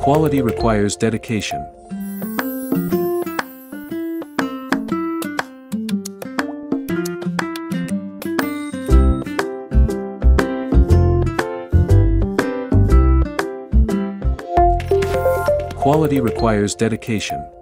Quality requires dedication. Quality requires dedication.